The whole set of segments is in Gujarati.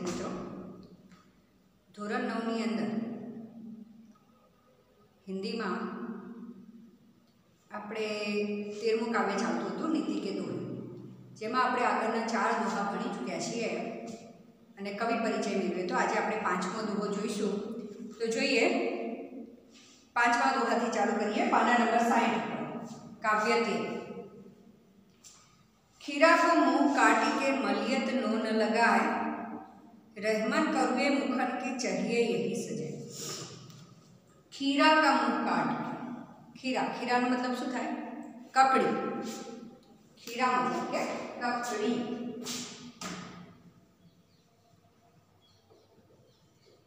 વિદ્યાર્થી મિત્રો. ધોરણ નવની અંદર હિન્દીમાં આપણે તેરમું કાવ્ય ચાલતું હતું, નીતિ કે દોહી જેમાં આપણે આગળના ચાર દોહા ભણી ચૂક્યા છીએ અને કવિ પરિચય મેળવ્યો. તો આજે આપણે પાંચમો દોહો જોઈશું. તો જોઈએ, પાંચમા દોહાથી ચાલુ કરીએ. પાના નંબર સાઠ કાવ્ય તે ખીરા કો કાટી કે મલિયત નો ન લગાય रहमन करुए मुखन की चढ़िए यही सजे खीरा का मुँह काट खीरा खीरा ने मतलब शू थाय कपड़ी खीरा मतलब के ककड़ी।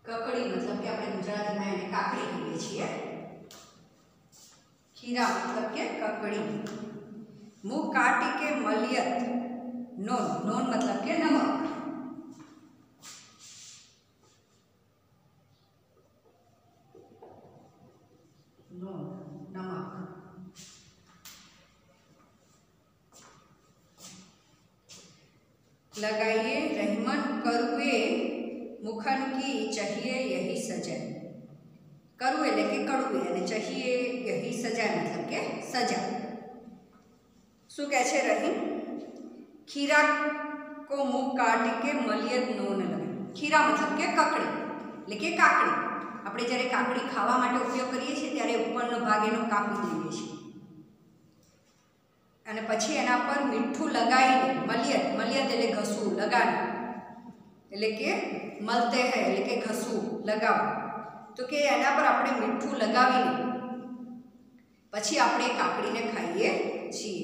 कपड़ी मतलब के अपने गुजराती में એને કાકડી કહીએ છીએ ખીરા મતલબ કે કકડી મુખ કાટી કે મલિયત નોન નોન મતલબ કે लगाइए रहमन करुए मुखन की चाहिए यही सजाए કરવું એટલે કે કડવું અને ચાહીએ યહી સજા મતલબ કે સજા શું કહે છે રહીમ ખીરા કો મુંહ કાટ કે મલિયત નો ન લગે ખીરા મતલબ કે કકડી એટલે કે કાકડી આપણે જ્યારે કાકડી ખાવા માટે ઉપયોગ કરીએ છીએ ત્યારે ઉપરનો ભાગ એનો કાપી દઈએ છીએ અને પછી એના પર મીઠું લગાવીને, મલિયત મલિયત એટલે ઘસવું, લગાડવું. એટલે કે મલતે હે, એટલે કે ઘસવું, લગાવવું. તો કે એના પર આપણે મીઠું લગાવીને, પછી આપણે કાકડીને ખાઈએ છીએ.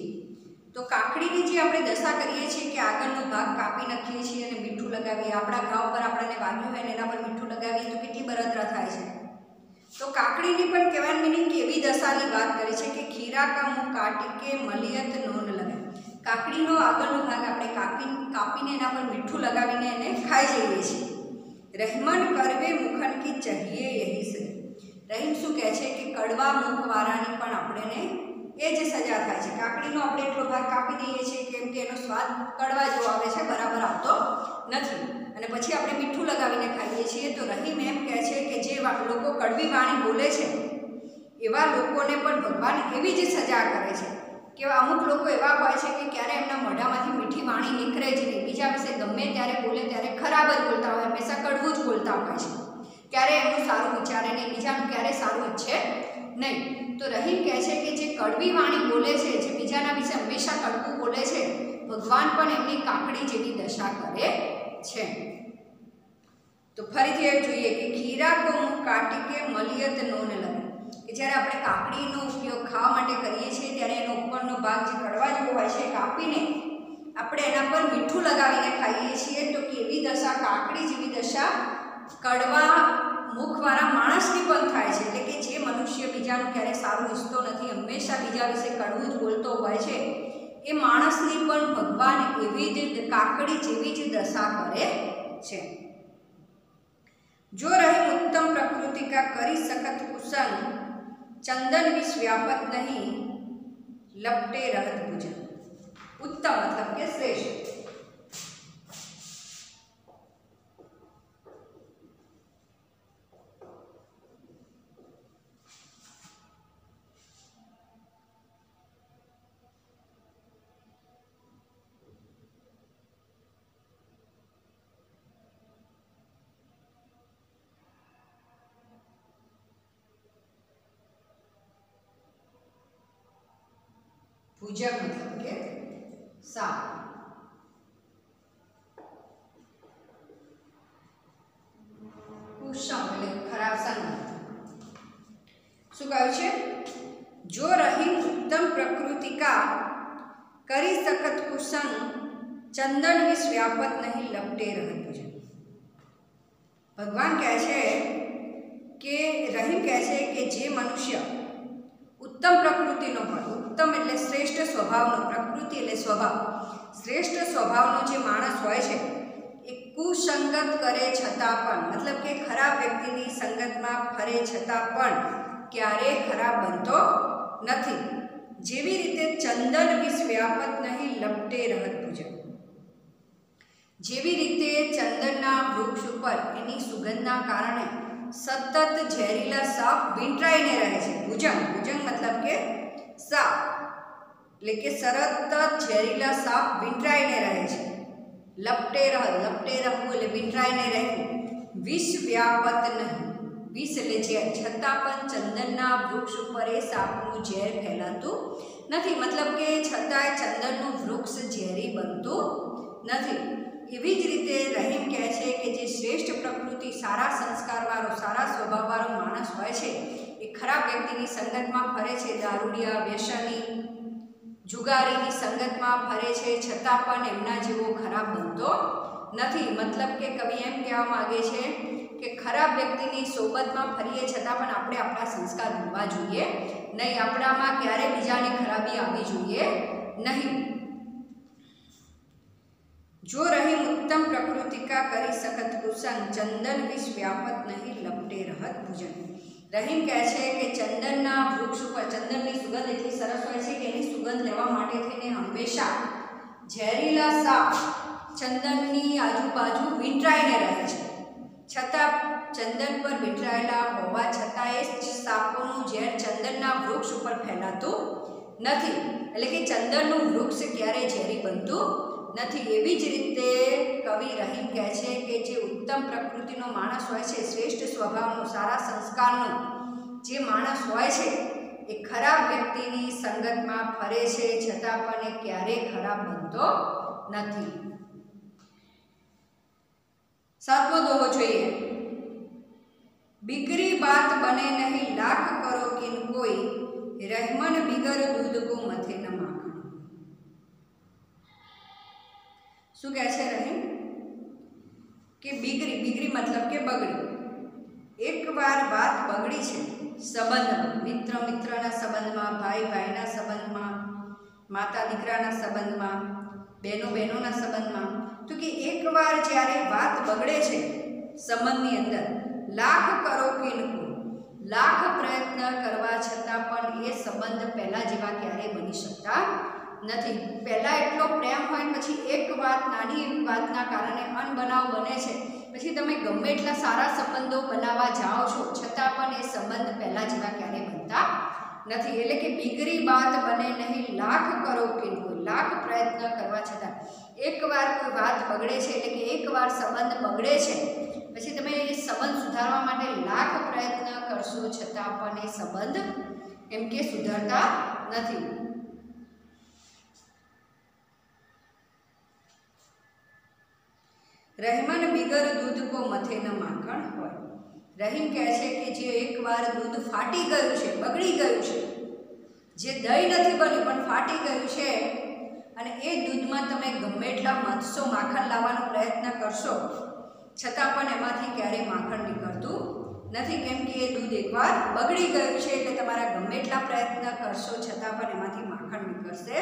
તો કાકડીની જે આપણે દશા કરીએ છીએ કે આગળનો ભાગ કાપી નાખીએ છીએ અને મીઠું લગાવીએ, આપણા ઘા ઉપર આપણને વાગ્યું હોય ને એના પર મીઠું લગાવીએ તો કેટલી બળતરા થાય છે તો કાકડીની પણ કહેવાની મિનિંગ એવી દશાની વાત કરે છે કે ખીરા, કામ, કાટી કે મલિયત, નોન લગાય કાકડીનો આગળનો ભાગ આપણે કાપી, કાપીને એના પર મીઠું લગાવીને એને ખાઈ જઈએ છીએ. રહેમન કરવે મુખન કી ચહીએ યહી સે. રહીમ શું કહે છે કે કડવા મુખવાળાની પણ આપણને એ જ સજા થાય છે. કાકડીનો આપણે એટલો ભાગ કાપી દઈએ છીએ કેમ કે એનો સ્વાદ કડવા જેવો આવે છે, બરાબર આવતો નથી. અને પછી આપણે મીઠું લગાવીને ખાઈએ છીએ તો રહીમ એમ કહે છે કે જે લોકો કડવી વાણી બોલે છે, એવા લોકોને પણ ભગવાન એવી જ સજા કરે છે કે અમુક લોકો એવા હોય છે કે ક્યારે એમના મોઢામાંથી મીઠી વાણી નીકળે જ નહીં. બીજા વિશે ગમે ત્યારે બોલે ત્યારે ખરાબ જ બોલતા હોય, હંમેશા કડવું જ બોલતા હોય છે. ક્યારે એમનું સારું વિચારે નહીં, બીજાનું ક્યારે સારું ઈચ્છે નહીં. તો રહીમ કહે છે કે જે કડવી વાણી બોલે છે, જે બીજાના વિશે હંમેશા કડવું બોલે છે, ભગવાન પણ એમની કાકડી જેવી દશા કરે છે. તો ફરીથી એ જોઈએ કે ખીરા કોમું કાટી કે મલિયત નોન લગે. કે જ્યારે આપણે કાકડીનો ઉપયોગ ખાવા માટે કરીએ છીએ, ત્યારે એનો ઉપરનો ભાગ જે કડવા જેવો હોય છે, કાપીને આપણે એના પર મીઠું લગાવીને ખાઈએ છીએ, તો કેવી દશા, કાકડી જેવી દશા કડવા મુખવાળા માણસની પણ થાય છે. એટલે કે જે મનુષ્ય બીજાનું ક્યારેય સારું ઈચ્છતો નથી, હંમેશા બીજા વિશે કડવું જ બોલતો હોય છે, એ માણસની પણ ભગવાન એવી જ કાકડી જેવી જ દશા કરે છે. જો રહી ઉત્તમ પ્રકૃતિ કા કરી શકત કુસંગ ચંદન વિશ વ્યાપત નહીં, લપટે રહત ભુજન. ઉત્તમ મતલબ કે શ્રેષ્ઠ. ભુજક મતલબ કે સાપ કુશમ એટલે ખરાબ સંગત શું કહ્યું છે? જો રહી ઉત્તમ પ્રકૃતિ કા કરી સકત કુશન ચંદન વિષ વ્યાપત નહીં લપટે રહત ભુજન ભગવાન કહે છે કે, રહીમ કહે છે કે જે મનુષ્ય ઉત્તમ પ્રકૃતિનો પણ ઉત્તમ એટલે શ્રેષ્ઠ સ્વભાવનો, પ્રકૃતિ એટલે સ્વભાવ. શ્રેષ્ઠ સ્વભાવનો જે માણસ હોય છે, એ કુસંગત કરે છતાં પણ, મતલબ કે ખરાબ વ્યક્તિની સંગતમાં ફરે છતાં પણ ક્યારેય ખરાબ બનતો નથી. જેવી રીતે ચંદન વિષ વ્યાપત નહીં, લપટે રહત પૂજન. જેવી રીતે ચંદનના વૃક્ષ ઉપર એની સુગંધના કારણે સતત ઝેરીલા સાપ વીંટરાઈને રહે છે. ભુજંગ ભુજંગ મતલબ કે સાપ એટલે કે સતત ઝેરીલા સાપ વીંટરાઈને રહે છે. લપટે રહ લપટે રહવું એટલે વીંટરાઈને રહેવું. વિષ વ્યાપત નહીં. વિષ એટલે ઝેર છતાં પણ ચંદનના વૃક્ષ ઉપર એ સાપનું ઝેર ફેલાતું નથી. મતલબ કે છતાંય ચંદનનું વૃક્ષ ઝેરી બનતું નથી. એવી જ રીતે રહીમ કહે છે કે જે શ્રેષ્ઠ પ્રકૃતિ સારા સંસ્કારવાળો સારા સ્વભાવવાળો માણસ હોય છે. એ ખરાબ વ્યક્તિની સંગતમાં ફરે છે, દારૂડિયા વ્યસની જુગારીની સંગતમાં ફરે છે, છતાં પણ એમના જેવો ખરાબ બનતો નથી. મતલબ કે કવિ એમ કહેવા માગે છે કે ખરાબ વ્યક્તિની સોબતમાં ફરીએ છતાં પણ આપણે આપણા સંસ્કાર ભૂલવા જોઈએ. નહીં, આપણામાં ક્યારે બીજાની ખરાબી આવવી જોઈએ નહીં. જો રહીમ ઉત્તમ પ્રકૃતિકા કરી સખત કુસંગ, ચંદન વિશ વ્યાપત નહીં લપટે રહત ભુજન. રહીમ કહે છે કે ચંદનના વૃક્ષ ઉપર, ચંદનની સુગંધ એટલી સરસ હોય છે કે એની સુગંધ લેવા માટે થઈને હંમેશા ઝેરીલા સાપ ચંદનની આજુબાજુ વીંટરાઈને રહે છે. છતાં ચંદન પર વીંટરાયેલા હોવા છતાં એ સાપોનું ઝેર ચંદનના વૃક્ષ ઉપર ફેલાતું નથી. એટલે કે ચંદનનું વૃક્ષ ક્યારેય ઝેરી બનતું નથી. એવી જ રીતે કવિ રહીમ કહે છે કે જે ઉત્તમ પ્રકૃતિનો માણસ હોય છે, શ્રેષ્ઠ સ્વભાવનો, સારા સંસ્કારનો, જે માણસ હોય છે, એ ખરાબ વ્યક્તિની સંગતમાં ફરે છે, છતાં પણ એ ક્યારેય ખરાબ બનતો નથી. સાતમો દોહો જોઈએ. બિગરી બાત બને નહીં, લાખ કરો કિન કોઈ, રહેમન બિગર દૂધ કો મથે નમા. શું કહે છે રહીમ? કે બિગરી બિગરી મતલબ કે બગડી. એકવાર વાત બગડી છે, સંબંધમાં, મિત્ર, મિત્રના સંબંધમાં, ભાઈ, ભાઈના સંબંધમાં, માતા, દીકરાના સંબંધમાં, બહેનો, બહેનોના સંબંધમાં. તો કે એકવાર જ્યારે વાત બગડે છે, સંબંધની અંદર, લાખ કરો કે લાખ પ્રયત્ન કરવા છતાં પણ એ સંબંધ પહેલાં જેવા ક્યારેય બની શકતા નથી. પહેલાં એટલો પ્રેમ હોય પછી એક વાત નાની એવી વાતના કારણે અનબનાવ બને છે. પછી તમે ગમે એટલા સારા સંબંધો બનાવવા જાઓ છો, છતાં પણ એ સંબંધ પહેલાં જેવા ક્યારેય બનતા નથી. એટલે કે બીગરી વાત બને નહીં, લાખ કરો કે લાખ પ્રયત્ન કરવા છતાં. એકવાર કોઈ વાત બગડે છે એટલે કે એકવાર સંબંધ બગડે છે, પછી તમે એ સંબંધ સુધારવા માટે લાખ પ્રયત્ન કરશો છતાં પણ એ સંબંધ એમ કે સુધારતા નથી. રહેમાન બિગર દૂધ કો મથે માખણ હોય. રહીમ કહે છે કે જે એકવાર દૂધ ફાટી ગયું છે, બગડી ગયું છે. જે દહીં નથી બન્યું, પણ ફાટી ગયું છે. અને એ દૂધમાં તમે ગમે એટલા મથસો માખણ લાવવાનો પ્રયત્ન કરશો. છતાં પણ એમાંથી ક્યારેય માખણ નીકળતું નથી, કેમ કે એ દૂધ એકવાર બગડી ગયું છે એટલે તમારા ગમે એટલા પ્રયત્ન કરશો, છતાં પણ એમાંથી માખણ નીકળશે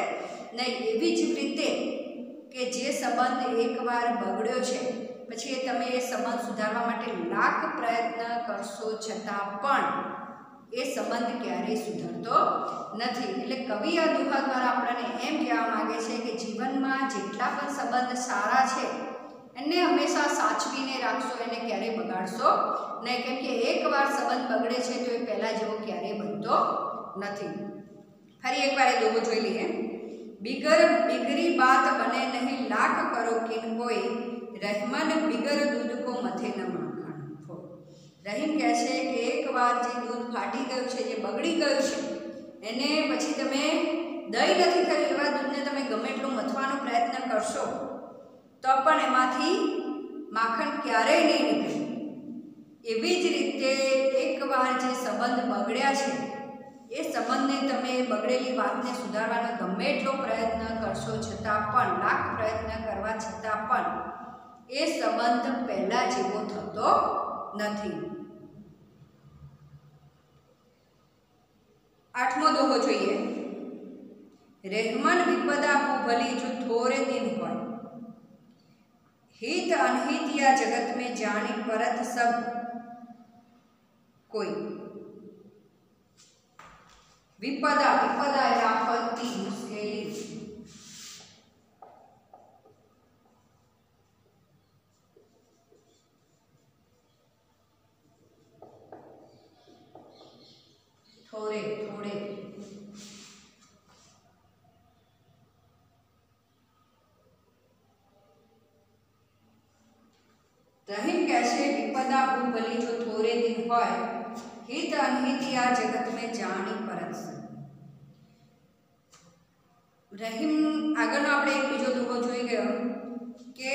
નહીં. એવી જ રીતે કે જે સંબંધ એકવાર બગડ્યો છે, પછી તમે એ સંબંધ સુધારવા માટે લાખ પ્રયત્ન કરશો છતાં પણ એ સંબંધ ક્યારેય સુધરતો નથી. એટલે કવિ આ દુહા દ્વારા આપણને એમ કહેવા માગે છે કે જીવનમાં જેટલા પણ સંબંધ સારા છે, એને હંમેશા સાચવીને રાખશો, એને ક્યારેય બગાડશો નહીં. કેમ કે એકવાર સંબંધ બગડે છે તો એ પહેલાં જેવો ક્યારેય બનતો નથી. ફરી એકવાર એ દોહો જોઈ લઈએ. બિગર બિગરી બાત બને નહીં, લાખ કરો કિન કોઈ રહેમન બિગર દૂધ કો મથે ન માખણ રહીમ કહે છે કે એકવાર જે દૂધ ફાટી ગયું છે, જે બગડી ગયું છે, એને પછી તમે દહીં નથી કર્યું એવા દૂધને તમે ગમે એટલું મથવાનો પ્રયત્ન કરશો, તો પણ એમાંથી માખણ ક્યારેય નહીં નીકળે. એવી જ રીતે એકવાર જે સંબંધ બગડ્યા છે એ સંબંધને તમે બગડેલી વાતને સુધારવાનો ગમે એટલો પ્રયત્ન કરશો છતાં પણ લાખ પ્રયત્ન કરવા છતાં પણ એ સંબંધ પહેલાં જેવો થતો નથી આઠમો દોહો જોઈએ રહેમન વિપદા હો ભલી જો થોરે દિન હોય हित अनहित या जगत में जाने परत सब कोई विपद विपद आपत्ति मुश्किल थोड़े थोड़े। रहीम कैसे विपदा गुण बलि जो थोड़े दिन हुआ है હિત અનહિત આ જગત મેં જાણી પરત રહીમ, આગળનો આપણે એક બીજો દુઃખો જોઈ ગયો, કે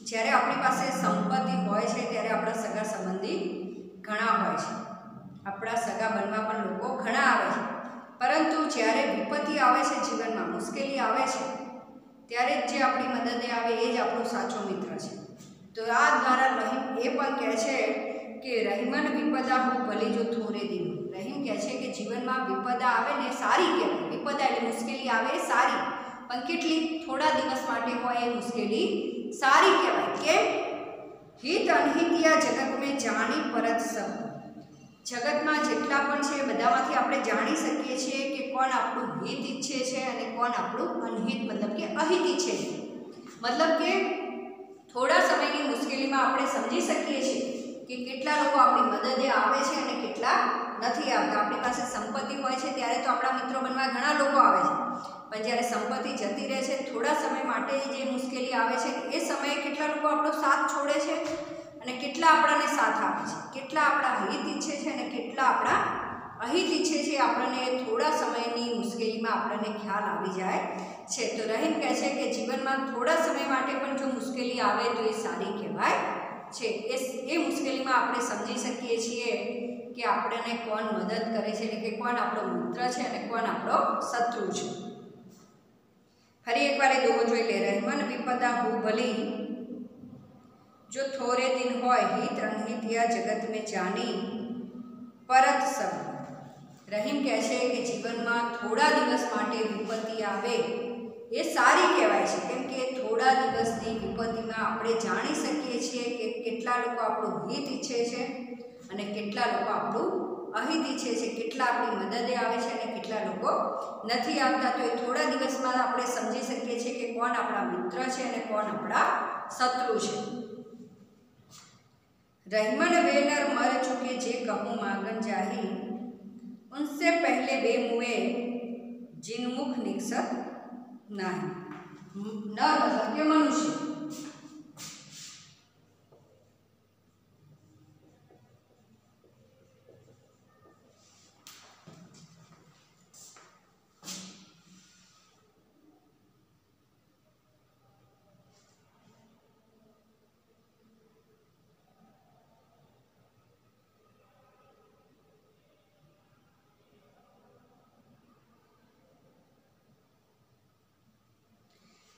જ્યારે આપણી પાસે સંપત્તિ હોય છે, ત્યારે આપણા સગા સંબંધી ઘણા હોય છે. આપણા સગા બનવા પણ લોકો ઘણા આવે છે. પરંતુ જ્યારે વિપત્તિ આવે છે જીવનમાં, મુશ્કેલી આવે છે, ત્યારે જ જે આપણી મદદે આવે એ જ આપણો સાચો મિત્ર છે. તો આ દ્વારા રહીમ એ પણ કહે છે કે રહીમન વિપદા હું ભલી જો થોરે દિન રહીમ કહે છે કે જીવનમાં વિપદા આવે ને સારી કહેવાય. વિપદા એટલે મુશ્કેલી આવે સારી. પણ કેટલી થોડા દિવસ માટે હોય એ મુશ્કેલી સારી કહેવાય. કેમ? હિત અનહિતિયા જગત મેં જાણી પરત સબ જગતમાં જેટલા પણ છે બધામાંથી આપણે જાણી શકીએ છીએ કે કોણ આપણું હિત ઈચ્છે છે અને કોણ આપણું અનહિત, મતલબ કે અહિત ઈચ્છે છે. મતલબ કે થોડા સમયની મુશ્કેલીમાં આપણે સમજી શકીએ છીએ. કે કેટલા લોકો આપણી મદદે આવે છે અને કેટલા નથી આવતા. આપણી પાસે સંપત્તિ હોય છે ત્યારે તો આપણા મિત્રો બનવા ઘણા લોકો આવે છે. પણ જ્યારે સંપત્તિ જતી રહે છે, થોડા સમય માટે જે મુશ્કેલી આવે છે, એ સમયે કેટલા લોકો આપણો સાથ છોડે છે અને કેટલા આપણાને સાથ આપે છે. કેટલા આપણા હિત ઈચ્છે છે અને કેટલા આપણા અહિત ઈચ્છે છે. આપણને થોડા સમયની મુશ્કેલીમાં આપણને ખ્યાલ આવી જાય છે. તો રહીમ કહે છે કે જીવનમાં થોડા સમય માટે પણ જો મુશ્કેલી આવે તો એ સારી કહેવાય છે. એ એ મુશ્કેલીમાં આપણે સમજી શકીએ છીએ કે આપણને કોણ મદદ કરે છે એટલે કે કોણ આપણો મિત્ર છે અને કોણ આપણો શત્રુ છે. ફરી એકવાર એ દોહો જોઈ લે, રહેમન વિપદા હું ભલી. જો થોરે દિન હોય હિત અનહિત જગત મેં જાની. પરત સબ. રહીમ કહે છે કે જીવનમાં થોડા દિવસ માટે વિપત્તિ આવે એ સારી કહેવાય છે કેમ કે થોડા દિવસની વિપત્તિમાં આપણે જાણી શકીએ છીએ કે કેટલા લોકો આપણું હિત ઈચ્છે છે અને કેટલા લોકો આપણું અહિત ઈચ્છે છે કેટલા આપણી મદદે આવે છે અને કેટલા લોકો નથી આવતા તો એ થોડા દિવસમાં આપણે સમજી શકીએ છીએ કે કોણ આપણા મિત્ર છે અને કોણ આપણા શત્રુ છે रहमन वेनर मर चुके जे कहूँ मांगन जाही उनसे पहले वे मुए जिन मुख निकसत નહીં નર મતલબ કે મનુષ્ય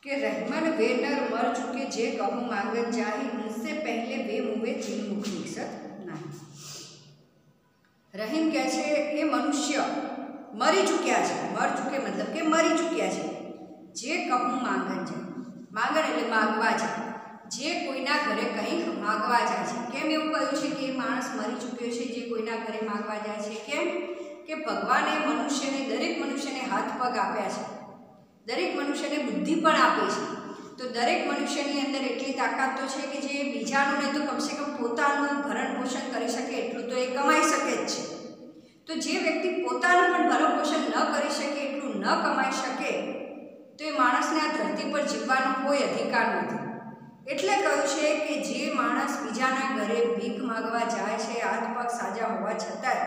कि रहमन वे नर मर चुके जे कहूँ मांगन जाही उनसे पहले वे मुए जिन मुख निकसत નહીં રહીમ કહે છે એ મનુષ્ય મરી ચૂક્યા છે મર ચૂકે મતલબ કે મરી ચૂક્યા છે જે કહું માંગન જાય માંગણ એટલે માગવા જાય જે કોઈના ઘરે કંઈક માગવા જાય છે કેમ એવું કહ્યું છે કે એ માણસ મરી ચૂક્યો છે જે કોઈના ઘરે માગવા જાય છે કેમ કે ભગવાને મનુષ્યને દરેક મનુષ્યને હાથ પગ આપ્યા છે દરેક મનુષ્યને બુદ્ધિ પણ આપે છે. તો દરેક મનુષ્યની અંદર એટલી તાકાત તો છે કે જે બીજાનું નહીં તો કમસે કમ પોતાનું ભરણ પોષણ કરી શકે, એટલું તો એ કમાઈ શકે જ છે. તો જે વ્યક્તિ પોતાનું પણ ભરણ પોષણ ન કરી શકે, એટલું ન કમાઈ શકે, તો એ માણસને આ ધરતી પર જીવવાનો કોઈ અધિકાર નથી. એટલે કહ્યું છે કે જે માણસ બીજાના ઘરે ભીખ માગવા જાય છે, હાથ પગ સાજા હોવા છતાંય,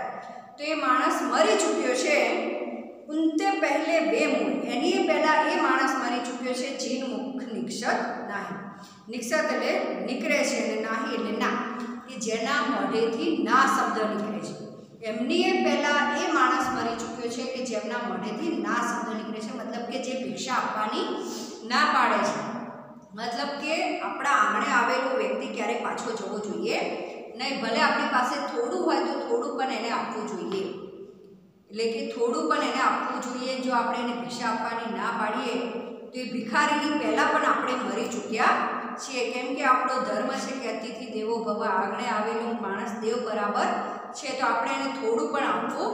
તો એ માણસ મરી ચૂક્યો છે ઉનતે પહેલે બે મૂળ. એની પહેલાં એ માણસ મરી ચૂક્યો છે જીન મુખ નિક્ષત નાહી. નિક્ષત એટલે નીકળે છે અને નાહી એટલે ના. કે જેના મોઢેથી ના શબ્દ નીકળે છે. એમની એ પહેલાં એ માણસ મરી ચૂક્યો છે કે જેમના મોઢેથી ના શબ્દ નીકળે છે. મતલબ કે જે ભિક્ષા આપવાની ના પાડે છે. મતલબ કે આપણા આંગણે આવેલો વ્યક્તિ ક્યારે પાછો જવો જોઈએ નહીં. ભલે આપણી પાસે થોડું હોય તો થોડું પણ એને આપવું જોઈએ. એટલે કે થોડું પણ એને આપવું જોઈએ, જો આપણે એને ભિક્ષા આપવાની ના પાડીએ, તો એ ભિખારીની પહેલાં પણ આપણે મરી ચૂક્યા છીએ. કેમ કે આપણો ધર્મ છે કે અતિથિ દેવો ભવ આગળ આવેલો માણસ દેવ બરાબર છે, તો આપણે એને થોડું પણ આપવું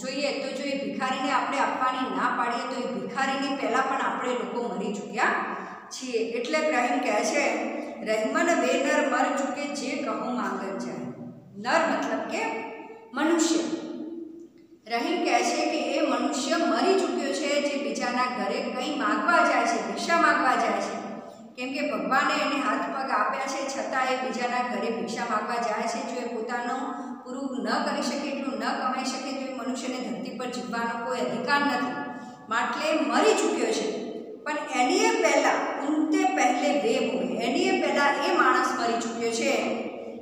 જોઈએ. તો જો એ ભિખારીને આપણે આપવાની ના પાડીએ, તો એ ભિખારીની પહેલાં પણ આપણે લોકો મરી ચૂક્યા છીએ. એટલે રહીમ કહે છે, રહેમન બે નર મર ચૂકે જે કહું માંગન જાય. નર મતલબ કે મનુષ્ય. રહીમ કહે છે કે એ મનુષ્ય મરી ચૂક્યો છે, જે બીજાના ઘરે કંઈ માગવા જાય છે, ભિક્ષા માગવા જાય છે. કેમ કે ભગવાને એને હાથ પગ આપ્યા છે, છતાં એ બીજાના ઘરે ભિક્ષા માગવા જાય છે. જો એ પોતાનું પૂરું ન કરી શકે એટલું ન કમાઈ શકે, તો એ મનુષ્યને ધરતી પર જીવવાનો કોઈ અધિકાર નથી. માટલે મરી ચૂક્યો છે. પણ એની પહેલાં ઉનતે પહેલે વે હોય, એની પહેલાં એ માણસ મરી ચૂક્યો છે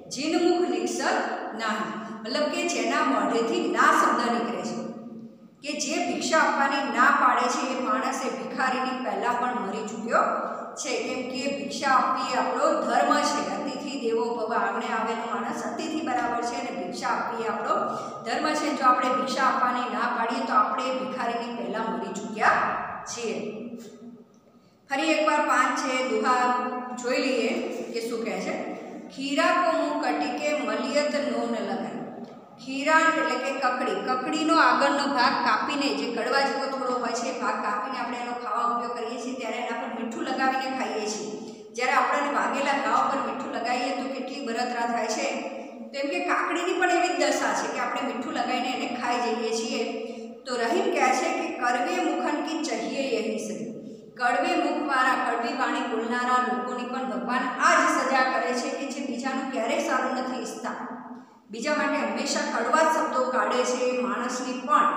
જીનમુખ નિક્ષર ના મતલબ કે જેના મોઢેથી ના શબ્દ નીકળે છે. કે જે ભિક્ષા આપવાની ના પાડે છે એ માણસ એ ભિખારીની પહેલાં પણ મરી ચૂક્યો છે. કેમ કે ભિક્ષા આપવી આપણો ધર્મ છે. અતિથિ દેવો ભવ આંગણે આવેલો માણસ અતિથિ બરાબર છે અને ભિક્ષા આપવી આપણો ધર્મ છે. જો આપણે ભિક્ષા આપવાની ના પાડીએ તો આપણે ભિખારીની પહેલાં મરી ચૂક્યા છીએ. ફરી એકવાર પાંચ છે, દુહા જોઈ લઈએ કે શું કહે છે. ખીરા કો મું કટીકે મલિયત નો ન લગાય. ખીરા એટલે કે કકડી. કકડીનો આગળનો ભાગ કાપીને જે કડવા જેવો થોડો હોય છે ભાગ કાપીને આપણે એનો ખાવા ઉપયોગ કરીએ છીએ, ત્યારે એના પર મીઠું લગાવીને ખાઈએ છીએ. જ્યારે આપણને વાગેલા ઘાવ પર મીઠું લગાવીએ તો કેટલી બરતરા થાય છે? તો એમ કે કાકડીની પણ એવી જ દશા છે કે આપણે મીઠું લગાવીને એને ખાઈ જઈએ છીએ. તો રહીમ કહે છે કે કરવે મુખન કી ચહીએ યહી સદી કડવે મુખવાળા, કડવી વાણી બોલનારા લોકોની પણ ભગવાન આ જ સજા કરે છે કે જે બીજાનું ક્યારેય સારું નથી ઈચ્છતા. બીજા માટે હંમેશા કડવા શબ્દો કાઢે છે માણસની પણ.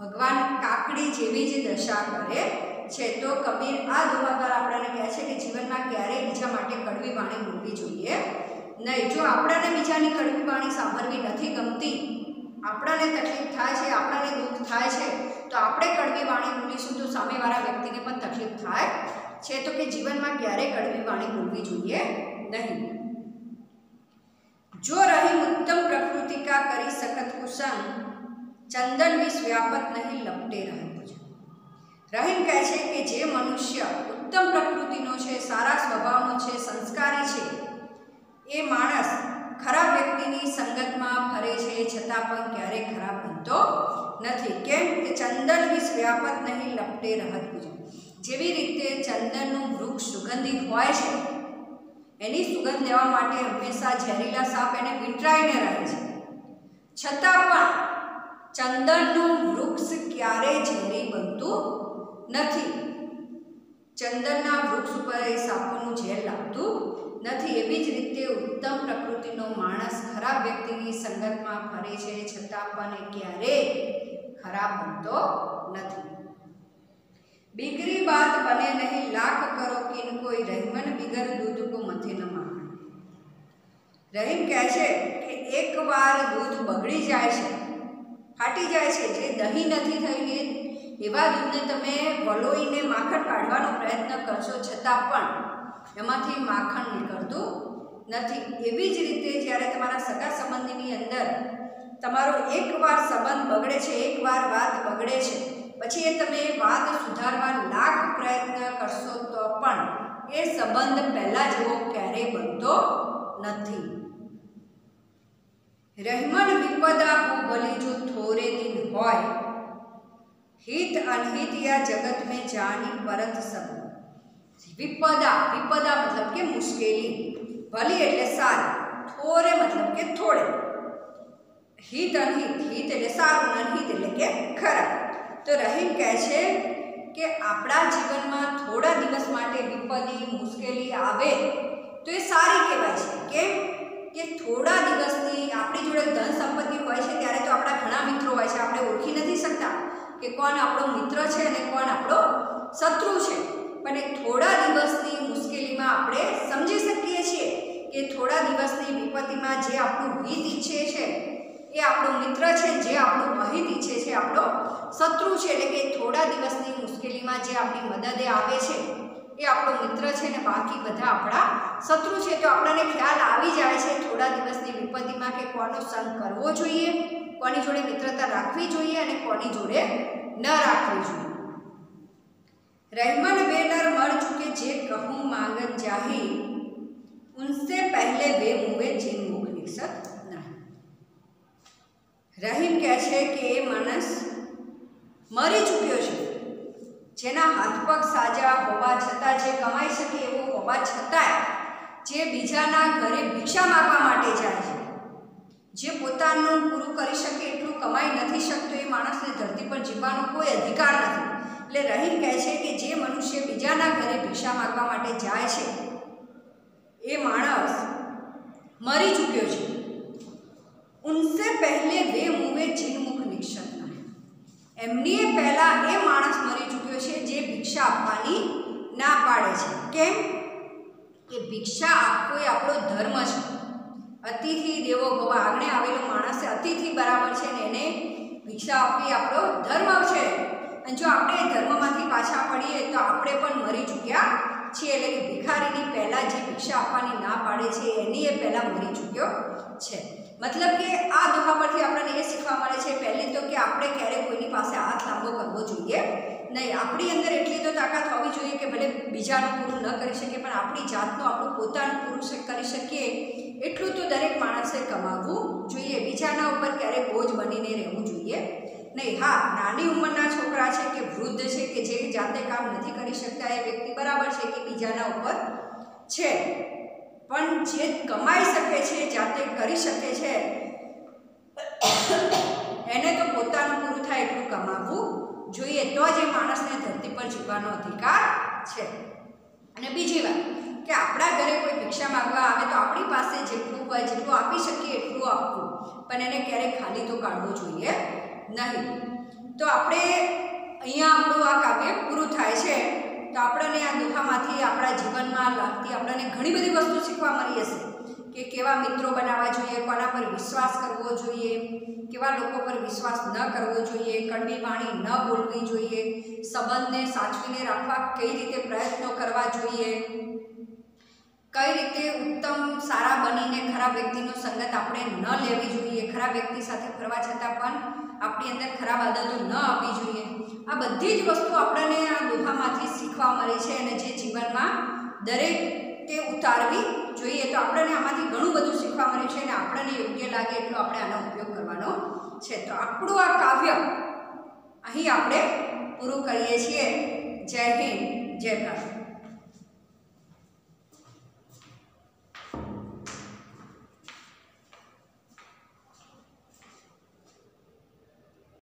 ભગવાન કાકડી જેવી જ દશા કરે છે. તો કબીર આ દુવાકાર આપણને કહે છે કે જીવનમાં ક્યારેય બીજા માટે કડવી વાણી બોલવી જોઈએ નહીં. જો આપણને બીજાની કડવી વાણી સાંભળવી નથી ગમતી, આપણાને તકલીફ થાય છે, આપણાને દુઃખ થાય છે, તો આપણે કડવી વાણી બોલીશું તો સામેવાળા વ્યક્તિને થાય છે તો કે જીવનમાં ક્યારેય કડવી વાણી બોલવી જોઈએ નહીં. જો રહી ઉત્તમ પ્રકૃતિ કા કરી સખત કુસંગ, ચંદન વિષ વ્યાપત નહીં લપટે રહે રહીમ કહે છે કે જે મનુષ્ય ઉત્તમ પ્રકૃતિનો છે, સારા સ્વભાવનો છે, સંસ્કારી છે, એ માણસ ખરાબ વ્યક્તિની સંગતમાં ફરે છે, છતાં પણ ક્યારેય ખરાબ બનતો નથી. કેમ કે ચંદન વિષ વ્યાપત નહીં લપટે રહત પૂજન જેવી રીતે ચંદનનું વૃક્ષ સુગંધિત હોય છે, એની સુગંધ લેવા માટે હંમેશા ઝેરીલા સાપ એને વિંટરાઈને રહે છે. છતાં પણ ચંદનનું વૃક્ષ ક્યારેય ઝેરી બનતું નથી. ચંદનના વૃક્ષ ઉપર એ સાપોનું ઝેર લાગતું નથી. એવી જ રીતે ઉત્તમ પ્રકૃતિનો માણસ ખરાબ વ્યક્તિની સંગતમાં ફરે છે, છતાં પણ એ ક્યારેય ખરાબ બનતો નથી. बिगरी बात બને નહીં लाख કરો किन કોઈ रहीमन बिगर દૂધ કો મથે न माखण રહીમ કહે છે કે એક વાર દૂધ બગડી જાય છે, ફાટી જાય છે, જે દહીં નથી થઈને એવા દૂધને તમે વલોઈને માખણ કાઢવાનો પ્રયત્ન કરશો, છતાં પણ એમાંથી માખણ નીકળતું નથી. એવી જ રીતે જ્યારે તમારા સગા સંબંધીની અંદર તમારો એકવાર સંબંધ બગડે છે એકવાર વાત બગડે છે પછી એ તમે વાત સુધારવા લાખ પ્રયત્ન કરશો તો પણ એ સંબંધ પહેલાં જેવો ક્યારેય બનતો નથી. રહેમન વિપદા હો ભલી જો થોરે દિન હોય. હિત અનહિત યા જગત મેં જાની પરત સબ. વિપદા વિપદા મતલબ કે મુશ્કેલી. ભલી એટલે સારી, થોરે મતલબ કે થોડે. હિત અનહિત, હિત એટલે સારું, અનહિત એટલે કે ખરાબ. તો રહીમ કહે છે કે આપણા જીવનમાં થોડા દિવસ માટે વિપત્તિ મુશ્કેલી આવે તો એ સારી કહેવાય છે. કેમ? કે થોડા દિવસની આપણી જોડે ધન સંપત્તિ હોય છે ત્યારે તો આપણા ઘણા મિત્રો હોય છે. આપણે ઓળખી નથી શકતા કે કોણ આપણો મિત્ર છે અને કોણ આપણો શત્રુ છે. પણ એ થોડા દિવસની મુશ્કેલીમાં આપણે સમજી શકીએ છીએ કે થોડા દિવસની વિપત્તિમાં જે આપણું હિત ઈચ્છે છે એ આપણો મિત્ર છે, જે આપણું માહિતી ઈચ્છે છે આપણો શત્રુ છે, એટલે કે થોડા દિવસની મુશ્કેલીમાં જે આપણી મદદે આવે છે, એ આપણો મિત્ર છે ને બાકી બધા આપણા શત્રુ છે. તો આપણને ખ્યાલ આવી જાય છે થોડા દિવસની વિપત્તિમાં કે કોનો સંગ કરવો જોઈએ, કોની જોડે મિત્રતા રાખવી જોઈએ અને કોની જોડે ન રાખવી જોઈએ. રહેમન બેનર મર ચૂકે જે કહું માંગન જાહી, ઉનસે પહેલે વે મુવે જીન મુખ નિક્ષત. રહીમ કહે છે કે એ માણસ મરી ચૂક્યો છે. જેના હાથ પગ સાજા હોવા છતાં, જે કમાઈ શકે એવો હોવા છતાંય, જે બીજાના ઘરે ભિક્ષા માગવા માટે જાય છે. જે પોતાનું પૂરું કરી શકે એટલું કમાઈ નથી શકતો, એ માણસને ધરતી પર જીવવાનો કોઈ અધિકાર નથી. એટલે રહીમ કહે છે કે જે મનુષ્ય બીજાના ઘરે ભિક્ષા માગવા માટે જાય છે, એ માણસ મરી ચૂક્યો છે. ઉનસે પહેલે वे મુવે ચિન્મુખ નિક્ષરના એમની પહેલા એ માણસ મરી ચૂક્યો છે જે ભિક્ષા આપવાની ના પાડે છે કેમ કે ભિક્ષા આપવો એ આપણો ધર્મ છે અતિથિ દેવો ભવા આંગણે આવેલો માણસ અતિથિ બરાબર છે ને એને ભિક્ષા આપવી આપણો ધર્મ છે અને જો આપણે એ ધર્મમાંથી પાછા પડીએ તો આપણે પણ મરી ચૂક્યા છીએ એટલે કે ભિખારીની પહેલાં જે ભિક્ષા આપવાની ના પાડે છે એની એ પહેલાં મરી ચૂક્યો છે। મતલબ કે આ દોહા પરથી આપણને એ શીખવા મળે છે પહેલી તો કે આપણે ક્યારે કોઈની પાસે હાથ લાંબો કરવો જોઈએ. નહીં, આપણી અંદર એટલી તો તાકાત હોવી જોઈએ કે ભલે બીજાનું પૂરું ન કરી શકીએ પણ આપણી જાતનું, આપણું પોતાનું પૂરું કરી શકીએ. એટલું તો દરેક માણસે કમાવવું જોઈએ. બીજાના ઉપર ક્યારેય બોજ બનીને રહેવું જોઈએ. નહીં, હા, નાની ઉંમરના છોકરા છે કે વૃદ્ધ છે કે જે જાતે કામ નથી કરી શકતા, એ વ્યક્તિ બરાબર છે કે બીજાના ઉપર છે. પણ જે કમાઈ શકે છે, જાતે કરી શકે છે, એને તો પોતાનું પૂરું થાય એટલું કમાવવું જોઈએ. તો જ એ માણસને ધરતી પર જીવવાનો અધિકાર છે. અને બીજી વાત, કે આપણા ઘરે કોઈ ભિક્ષા માગવા આવે તો આપણી પાસે જેટલું હોય, જેટલું આપી શકીએ એટલું આપવું. પણ એને ક્યારેય ખાલી તો કાઢવું જોઈએ નહીં. તો આપણે અહીંયા આપણું આ કાવ્ય પૂરું થાય છે. તો આપણને આ દુખામાંથી, આપણા જીવનમાં લાગતી આપણને ઘણી બધી વસ્તુ શીખવા મળી હશે. કે કેવા મિત્રો બનાવવા જોઈએ, કોના પર વિશ્વાસ કરવો જોઈએ, કેવા લોકો પર વિશ્વાસ ન કરવો જોઈએ, કડવી વાણી ન બોલવી જોઈએ, સંબંધને સાચવીને રાખવા કઈ રીતે પ્રયત્નો કરવા જોઈએ, કઈ રીતે ઉત્તમ, સારા બનીને ખરાબ વ્યક્તિનો સંગત આપણે ન લેવી જોઈએ, ખરાબ વ્યક્તિ સાથે ફરવા છતાં પણ આપણી અંદર ખરાબ આદતો ન આપવી જોઈએ. આ બધી જ વસ્તુ આપણને આ દોહામાંથી શીખવા મળી છે અને જે જીવનમાં દરેક ઉતારવી જોઈએ તો આપણને આમાંથી ઘણું બધું શીખવા મળ્યું છે અને આપણને યોગ્ય લાગે એટલો આપણે આનો ઉપયોગ કરવાનો છે. તો આપણું આ કાવ્ય અહીં આપણે પૂરું કરીએ છીએ. જય હિન્દ, જય ભારત.